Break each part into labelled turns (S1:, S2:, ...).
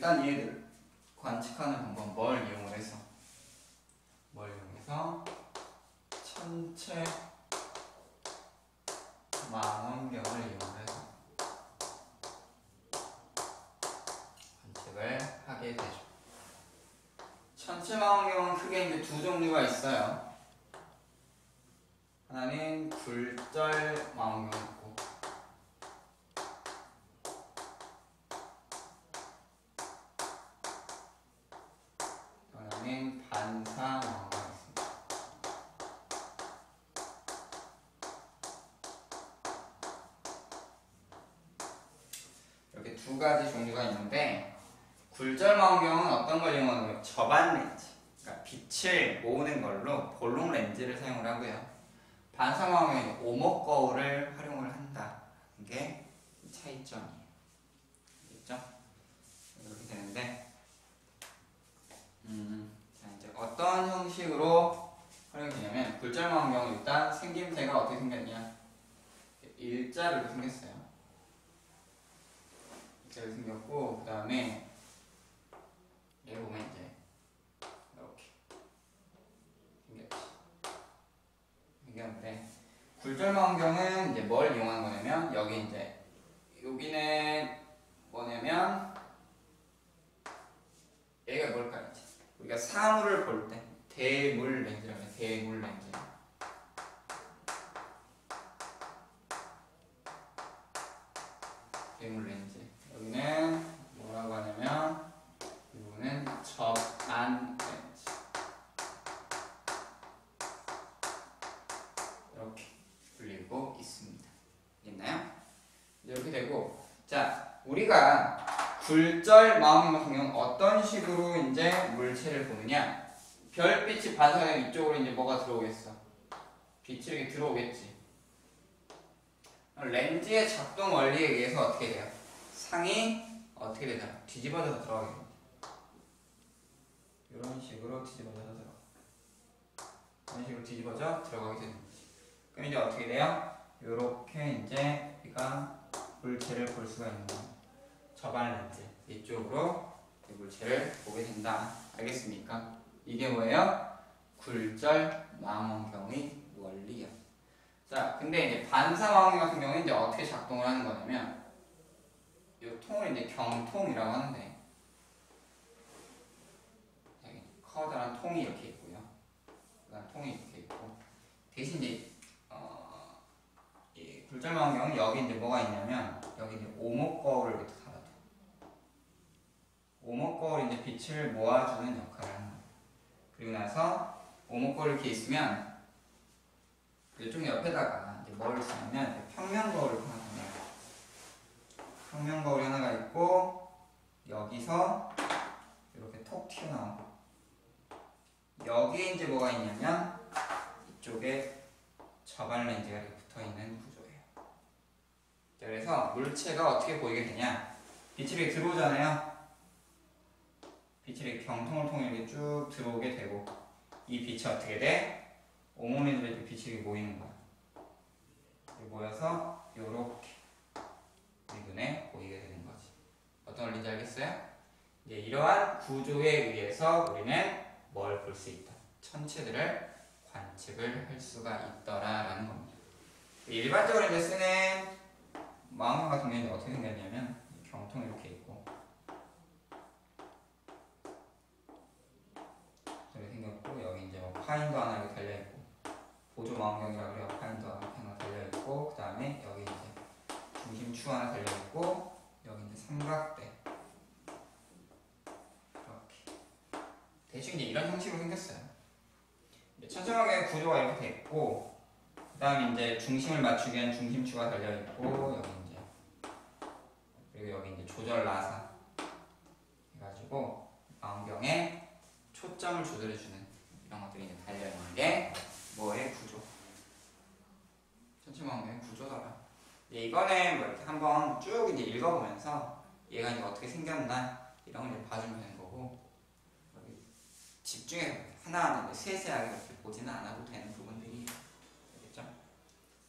S1: 일단 얘들 관측하는 방법 뭘 이용을 해서 뭘 이용해서 천체 망원경을 이용해서 관측을 하게 되죠. 천체 망원경은 크게 이제 두 종류가 있어요. 하나는 굴절 망원경 있고 하나는 반사 망원경 있습니다. 이렇게 두 가지 종류가 있는데 굴절 망원경은 어떤 걸 거예요? 저반 렌즈. 그러니까 빛을 모으는 걸로 볼록 렌즈를 사용을 하고요. 반사 망원경은 오목 거울을 활용을 한다. 이게 차이점이에요. 알겠죠? 이렇게 되는데 음, 자 이제 어떤 형식으로 활용이 되냐면 굴절 망원경은 일단 생김새가 어떻게 생겼냐? 일자로 생겼어요. 일자로 생겼고 그 다음에 얘를 보면 이제 이렇게 생겼지. 생겼는데 굴절망원경은 이제 뭘 이용하는 거냐면 여기 이제 여기는 뭐냐면 얘가 뭘까요? 이제? 우리가 사물을 볼 때 대물 렌즈라고 해요. 대물 렌즈. 대물 렌즈. 여기는 뭐라고 하냐면 이거는 접안 렌즈. 이렇게 불리고 있습니다. 있나요? 이렇게 되고. 자 우리가 굴절 마음 같은 경우는 어떤 식으로 이제 물체를 보느냐? 별빛이 반사되면 이쪽으로 이제 뭐가 들어오겠어? 빛이 이렇게 들어오겠지. 렌즈의 작동 원리에 의해서 어떻게 돼요? 상이 어떻게 되잖아 뒤집어져서 들어가게 됩니다. 이런 식으로 뒤집어져서 들어가. 이런 식으로 뒤집어져 들어가게 거지 그럼 이제 어떻게 돼요 요렇게 이제 우리가 물체를 볼 수가 있는 저반 렌즈 이쪽으로 이 물체를 보게 된다. 알겠습니까? 이게 뭐예요? 굴절 망원경의 원리야. 자, 근데 이제 반사 망원경 같은 경우는 이제 어떻게 작동을 하는 거냐면 이 통을 이제 경통이라고 하는데 커다란 통이 이렇게 있고요. 통이 이렇게 있고 대신 이제 어, 이 굴절 망원경은 여기 이제 뭐가 있냐면 여기 이제 오목 거울을 이렇게 달아둬. 오목 거울이 이제 빛을 모아주는 역할을 하는 거예요. 그리고 나서 오목 거울 이렇게 있으면 이쪽 옆에다가 이제 뭐를 쓰냐면 평면 거울을 하나 둬요. 평면 거울이 하나가 있고 여기서 이렇게 톡 튀어나오고 여기에 이제 뭐가 있냐면 이쪽에 저반 렌즈가 붙어 있는 그래서 물체가 어떻게 보이게 되냐? 빛이 들어오잖아요. 빛이 경통을 통해 이렇게 쭉 들어오게 되고 이 빛이 어떻게 돼? 오모멘으로 이렇게 빛이 모이는 거야. 모여서 이렇게 우리 눈에 보이게 되는 거지. 어떤 원리인지 알겠어요? 이제 이러한 구조에 의해서 우리는 뭘 볼 수 있다. 천체들을 관측을 할 수가 있더라라는 겁니다. 일반적으로 이제 쓰는 같은 경우는 어떻게 생겼냐면 경통이 이렇게 있고 이렇게 생겼고 여기 이제 뭐 파인도 하나 이렇게 달려 있고 보조 망원경이라고 그래요. 파인도 하나 달려 있고 그 다음에 여기 이제 중심추 하나 달려 있고 여기 이제 삼각대 이렇게 대충 이제 이런 형식으로 생겼어요. 천정하게 구조가 이렇게 돼 있고 그 다음에 이제 중심을 맞추기 위한 중심추가 달려 있고 여기 그리고 여기 이제 조절 나사 해가지고 망원경에 초점을 조절해주는 이런 것들이 이제 달려 있는 게 뭐의 구조? 천체 망원경의 구조더라. 예, 이거는 뭐 이렇게 한번 쭉 이제 읽어보면서 얘가 이제 어떻게 생겼나 이런 걸 이제 봐주면 되는 거고 집중해서 하나하나 이제 세세하게 이렇게 보지는 않아도 되는 부분들이 되겠죠?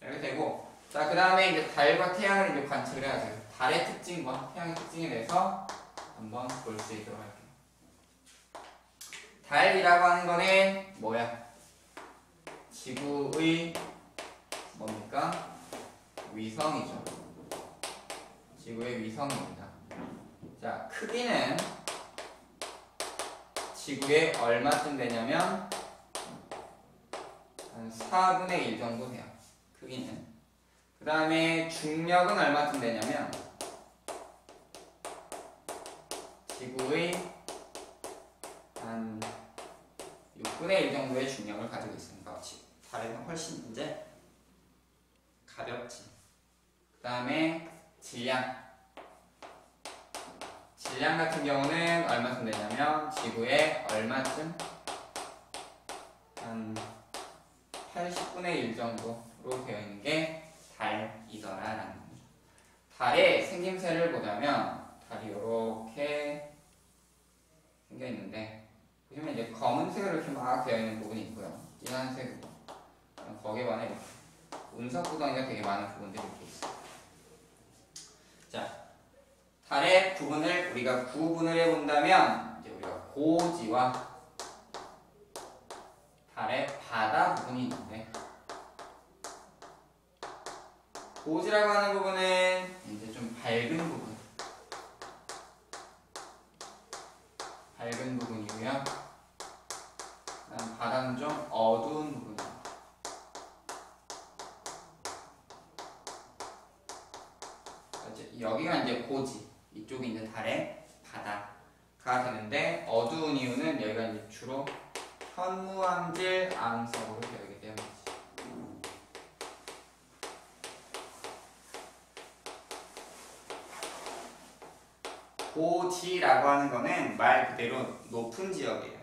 S1: 이렇게 되고 자 그 다음에 이제 달과 태양을 이제 관측을 해야 돼요. 달의 특징과 태양의 특징에 대해서 한번 볼 수 있도록 할게요. 달이라고 하는 거는 뭐야? 지구의 뭡니까? 위성이죠. 지구의 위성입니다. 자, 크기는 지구에 얼마쯤 되냐면 한 4분의 1 정도 돼요. 크기는. 그 다음에 중력은 얼마쯤 되냐면 지구의 한 6분의 1 정도의 중력을 가지고 있으니까 달에는 훨씬 이제 가볍지. 그 다음에 질량. 질량 같은 경우는 얼마쯤 되냐면 지구에 얼마쯤 한 80분의 1 정도로 되어 있는 게 달이더라라는 거죠. 달의 생김새를 보자면 달이 이렇게 생겨 있는데 보시면 이제 검은색으로 이렇게 막 되어 있는 부분이 있고요. 진한 색으로 거기에 반해 운석 구덩이가 되게 많은 부분들이 이렇게 있어요. 자, 달의 부분을 우리가 구분을 해본다면 이제 우리가 고지와 달의 바다 부분이 있는데 고지라고 하는 부분은 이제 좀 밝은 부분 밝은 부분이고요. 그다음 바다는 좀 어두운 부분입니다. 이제 여기가 이제 고지, 이쪽이 이제 달의 바다가 되는데 어두운 이유는 여기가 이제 주로 현무암질 암석으로 되어 있기 때문이지. 고지라고 하는 거는 말 그대로 높은 지역이에요.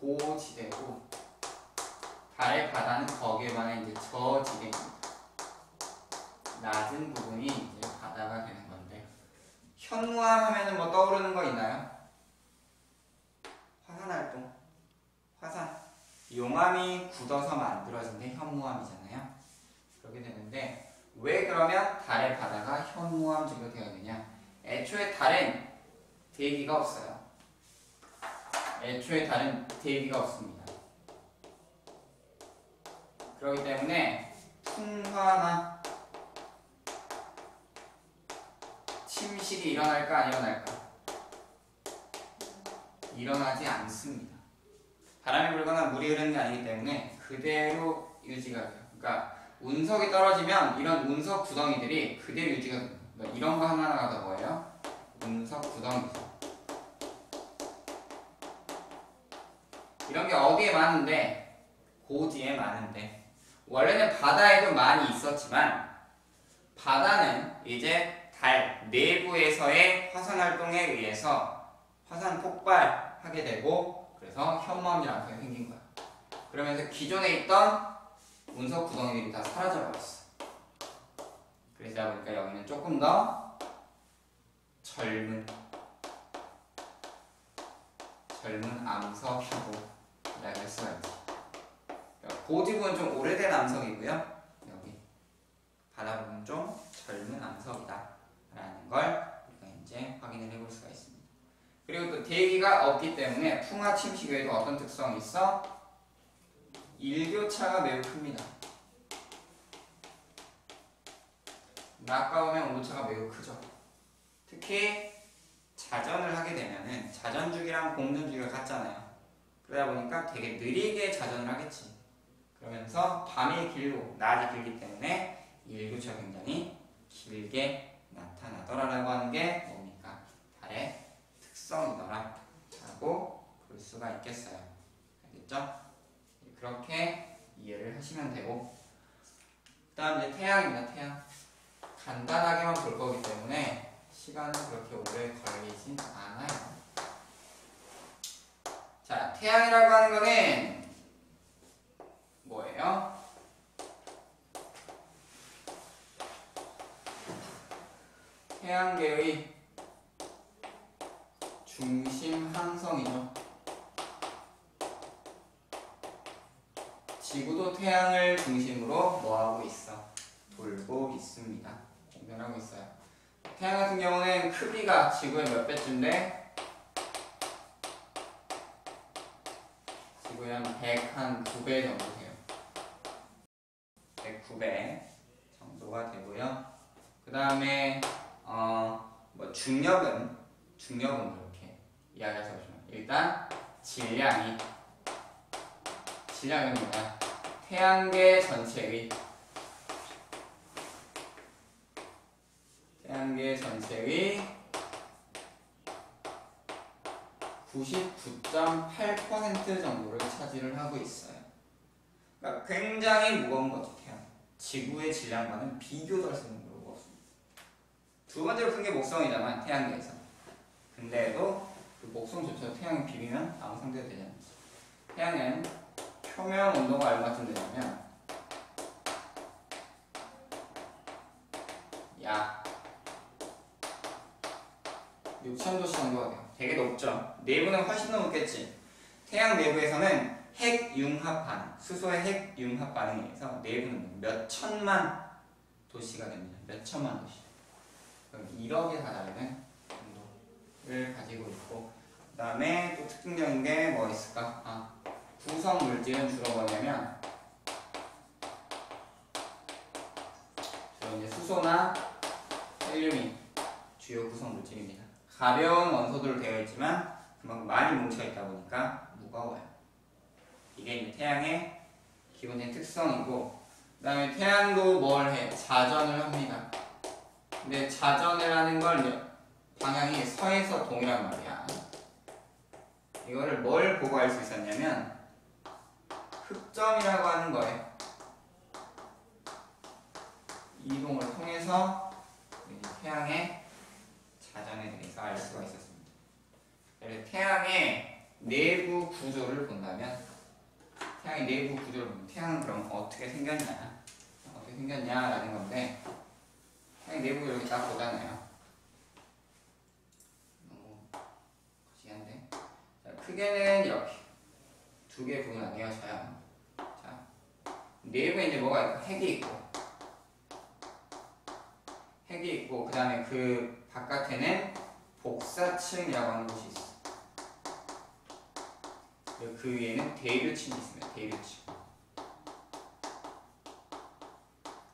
S1: 고지대고 달의 바다는 거기에 반해 이제 저지대입니다. 낮은 부분이 이제 바다가 되는 건데 현무암 하면은 뭐 떠오르는 거 있나요? 화산 활동. 화산. 용암이 굳어서 만들어진 게 현무암이잖아요. 그렇게 되는데 왜 그러면 달의 바다가 현무암지로 되어 있느냐? 애초에 달엔 대기가 없어요. 애초에 달은 대기가 없습니다. 그렇기 때문에 풍화나 침식이 일어날까 안 일어날까? 일어나지 않습니다. 바람이 불거나 물이 흐르는 게 아니기 때문에 그대로 유지가 돼요. 그러니까 운석이 떨어지면 이런 운석 구덩이들이 그대로 유지가 됩니다. 그러니까 이런 거 하나하나가 다 뭐예요? 운석 구덩이죠. 이런 게 어디에 많은데 고지에 많은데 원래는 바다에 도 많이 있었지만 바다는 이제 달 내부에서의 화산 활동에 의해서 화산 폭발하게 되고 그래서 현무암이라는 게 생긴 거야. 그러면서 기존에 있던 운석 구덩이들이 다 사라져 버렸어. 그러다 보니까 여기는 조금 더 젊은 젊은 암석이고 라고 할 수가. 그러니까 고지부는 좀 오래된 암석이고요. 여기 바다 부분은 좀 젊은 암석이다. 라는 걸 우리가 이제 확인을 해볼 수가 있습니다. 그리고 또 대기가 없기 때문에 풍화 침식에도 어떤 특성이 있어? 일교차가 매우 큽니다. 낮과 밤의 온도차가 매우 크죠. 특히 자전을 하게 되면은 자전주기랑 공전주기가 같잖아요. 그러다 보니까 되게 느리게 자전을 하겠지. 그러면서 밤이 길고 낮이 길기 때문에 일교차가 굉장히 길게 나타나더라라고 하는 게 뭡니까? 달의 특성이더라 라고 볼 수가 있겠어요. 알겠죠? 그렇게 이해를 하시면 되고 그 다음 이제 태양입니다. 태양. 간단하게만 볼 거기 때문에 시간은 그렇게 오래 걸리진 않아요. 자, 태양이라고 하는 거는 뭐예요? 태양계의 중심 항성이죠. 지구도 태양을 중심으로 뭐하고 있어? 돌고 있습니다. 공전하고 있어요. 태양 같은 경우는 크기가 지구의 몇 배쯤 돼? 지구의 한 100, 한 9배 정도 돼요. 109배 정도가 되고요. 그 다음에 어, 뭐 중력은 중력은 그렇게 이야기할 수 없지만 일단 질량이 질량은 뭐야? 태양계 전체의 태양계 전체의 99.8% 정도를 차지를 하고 있어요. 그러니까 굉장히 무거운 거죠, 태양. 지구의 질량과는 비교도 할 수 있는 정도로 무겁습니다. 두 번째로 큰 게 목성이잖아, 태양계에서. 근데도 그 목성조차 태양이 비비면 아무 상대가 되지 않지. 태양은 표면 온도가 얼마쯤 되냐면 약 6,000도씨 정도가 돼요. 되게 높죠. 내부는 훨씬 더 높겠지. 태양 내부에서는 핵융합 반응, 수소의 핵융합 반응에 의해서 내부는 몇 천만 도시가 됩니다. 몇 천만 도시. 그럼 1억에 달하는 정도를 가지고 있고, 그 다음에 또 특징적인 게 뭐 있을까? 아, 구성 물질은 주로 뭐냐면, 주로 이제 수소나 헬륨이 주요 구성 물질입니다. 가벼운 원소들로 되어 있지만 그만큼 많이 뭉쳐 있다 보니까 무거워요. 이게 이제 태양의 기본적인 특성이고 그 다음에 태양도 뭘 해? 자전을 합니다. 근데 자전을 하는 걸 방향이 서에서 동이란 말이야. 이거를 뭘 보고 알 수 있었냐면 흑점이라고 하는 거예요. 이동을 통해서 태양의 자전에 대해서 알 수가 있었습니다. 그래서 태양의 내부 구조를 본다면 태양의 내부 구조를 보면 태양은 그럼 어떻게 생겼냐 어떻게 생겼냐라는 건데 태양의 내부 이렇게 딱 보잖아요. 너무 거시기한데 자, 크게는 이렇게 두 개 부분 나뉘어져요. 자 내부에 이제 뭐가 있고 핵이 있고 핵이 있고 그 다음에 그 바깥에는 복사층이라고 하는 곳이 있어. 그 위에는 대류층이 있습니다. 대류층.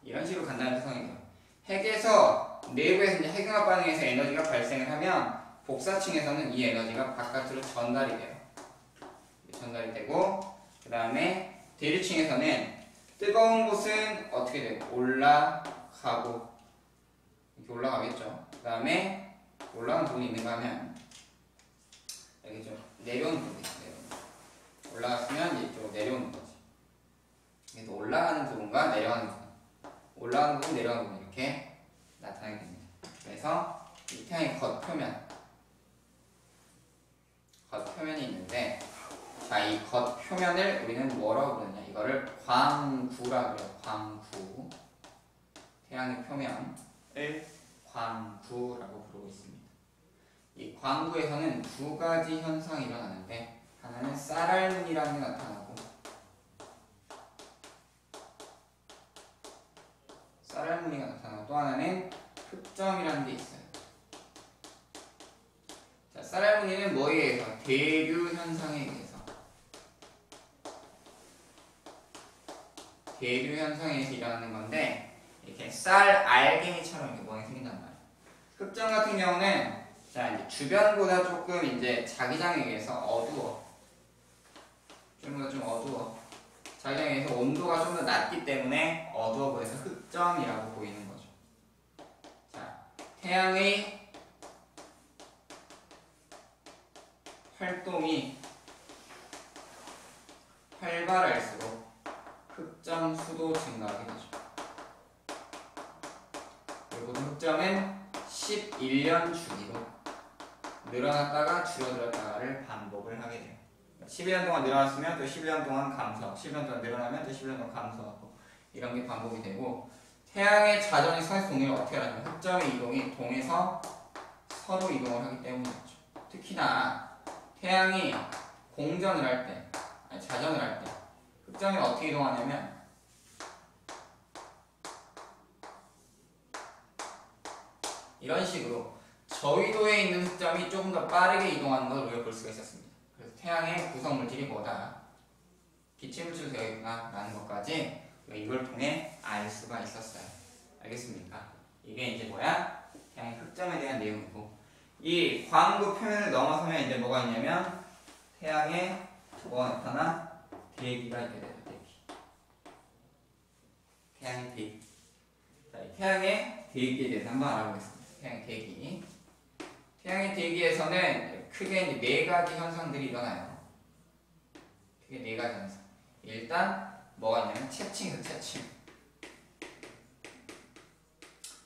S1: 이런 식으로 간단한 구성이 돼요. 핵에서 내부에서 이제 핵융합 반응에서 에너지가 발생을 하면 복사층에서는 이 에너지가 바깥으로 전달이 돼요. 전달이 되고 그 다음에 대류층에서는 뜨거운 곳은 어떻게 돼요? 올라가고 이렇게 올라가겠죠. 그 다음에 올라가는 부분이 있는가 하면 여기 좀 내려오는 부분이 있어요. 내려오는. 올라갔으면 이쪽으로 내려오는 거지. 그래서 올라가는 부분과 내려가는 부분, 올라가는 부분, 내려가는 부분 이렇게 나타나게 됩니다. 그래서 이 태양의 겉표면, 겉표면이 있는데 자, 이 겉표면을 우리는 뭐라고 부르냐? 이거를 광구라고 해요. 광구. 태양의 표면을 광구라고 부르고 있습니다. 이 광구에서는 두 가지 현상이 일어나는데 하나는 쌀알문이라는 게 나타나고 쌀알무늬가 나타나고 또 하나는 흑점이라는 게 있어요. 자, 쌀알무늬는 뭐에 의해서? 대류 현상에 의해서 대류 현상에 의해서 일어나는 건데 이렇게 쌀 알갱이처럼 이렇게 생긴단 말이에요. 흑점 같은 경우는 자 이제 주변보다 조금 이제 자기장에 의해서 어두워. 주변보다 좀 어두워. 자기장에 의해서 온도가 좀 더 낮기 때문에 어두워 보여서 흑점이라고 보이는 거죠. 자 태양의 활동이 활발할수록 흑점 수도 증가하게 되죠. 그리고 흑점은 11년 주기로 늘어났다가 줄어들었다가를 반복을 하게 돼요. 11년 동안 늘어났으면 또 11년 동안 감소하고 11년 동안 늘어나면 또 11년 동안 감소하고 이런 게 반복이 되고 태양의 자전이 서에서 동을 어떻게 하냐면 흑점의 이동이 동에서 서로 이동을 하기 때문이죠. 특히나 태양이 공전을 할 때, 자전을 할 때, 흑점이 어떻게 이동하냐면 이런 식으로 저위도에 있는 흑점이 조금 더 빠르게 이동하는 걸 우리가 볼 수가 있었습니다. 그래서 태양의 구성 물질이 뭐다. 기체 물질로 되어 있구나 라는 것까지 이걸 통해 알 수가 있었어요. 알겠습니까? 이게 이제 뭐야? 태양의 흑점에 대한 내용이고 이 광구 표면을 넘어서면 이제 뭐가 있냐면 태양의 뭐가 나타나? 대기가 있게 되죠. 대기. 태양의 대기. 자, 이 태양의 대기에 대해서 한번 알아보겠습니다. 태양의 대기. 태양의 대기에서는 크게 네 가지 현상들이 일어나요. 크게 네 가지 현상. 일단 뭐가 있냐면 채층이죠. 채층.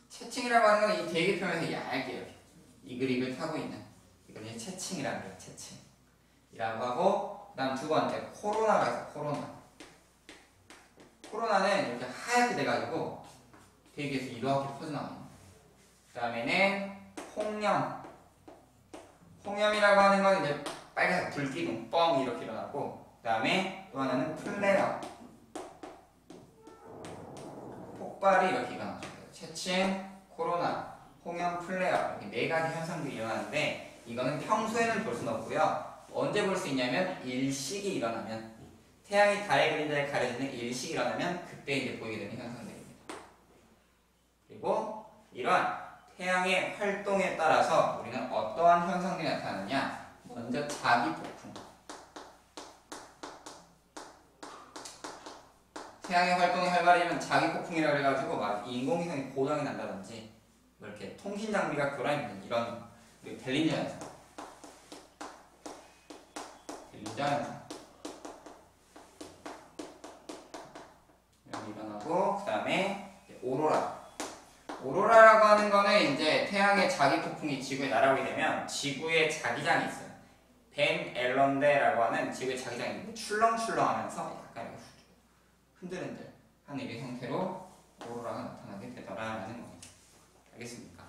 S1: 채층이라고 하는 건 이 대기 표면에서 얇게 이렇게 이글이글 타고 있는 이걸 이제 채층이라고 해요. 채층. 이라고 하고 그다음 두 번째 코로나가 있어. 코로나. 코로나는 이렇게 하얗게 돼가지고 대기에서 이렇게 퍼져나와요. 그 다음에는 홍염. 홍염이라고 하는 건 이제 빨간색 불기둥 뻥 이렇게 일어나고 그 다음에 또 하나는 플레어. 폭발이 이렇게 일어나죠. 채층, 코로나, 홍염, 플레어 이렇게 네 가지 현상들이 일어나는데 이거는 평소에는 볼 수는 없고요. 언제 볼 수 있냐면 일식이 일어나면 태양이 달의 그림자에 가려지는 일식이 일어나면 그때 이제 보이게 되는 현상들입니다. 그리고 이러한 태양의 활동에 따라서 우리는 어떠한 현상들이 나타나느냐? 먼저 자기 폭풍. 태양의 활동이 활발해지면 자기 폭풍이라고 해가지고 막 인공위성이 고장이 난다든지 뭐 이렇게 통신 장비가 교란이 이런 델린저 현상 델린저. 현상 여기 일어나고 그 다음에 오로라 오로라라고 하는 거는 이제 태양의 자기 폭풍이 지구에 날아오게 되면 지구에 자기장이 있어요. 벤 앨런데라고 하는 지구의 자기장이 있는데 출렁출렁하면서 약간 흔들흔들 하는 이런 형태로 오로라가 나타나게 되더라라는 겁니다. 알겠습니까?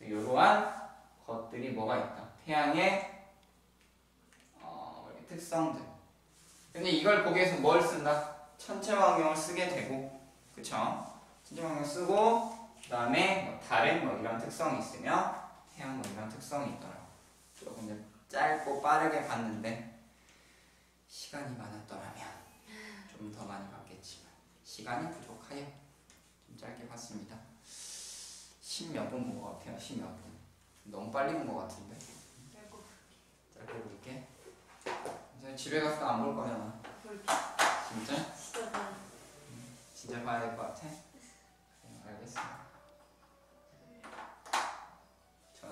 S1: 이러한 것들이 뭐가 있다. 태양의 어, 이렇게 특성들. 근데 이걸 보기 위해서 뭘 쓴다? 천체망경을 쓰게 되고, 그쵸? 천체망경 쓰고 그 다음에 뭐 다른 뭐 이런 특성이 있으며 태양 뭐 이런 특성이 있더라고. 조금 이제 짧고 빠르게 봤는데 시간이 많았더라면 좀 더 많이 봤겠지만 시간이 부족하여 좀 짧게 봤습니다. 십몇 분 본 것 같아요. 십몇 분. 너무 빨리 본 것 같은데. 짧게 볼게. 이제 집에 가서 안 볼 거잖아. 진짜?
S2: 진짜 다
S1: 진짜 봐야 될 것 같아? 네, 알겠습니다.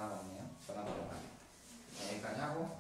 S1: 전화 나오네요. 전화 번호 가겠다. 네, 여기까지 하고